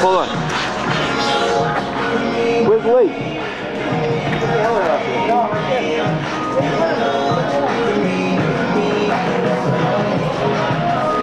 Hold on. Where's Lee?